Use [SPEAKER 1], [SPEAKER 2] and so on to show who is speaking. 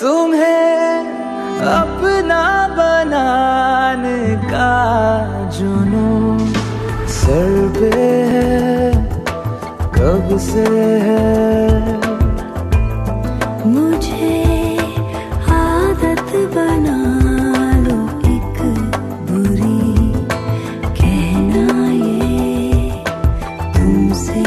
[SPEAKER 1] तुम्हें अपना बनाने का जुनून सर पे है, कब से है? मुझे आदत बना लो एक बुरी। कहना ये तुमसे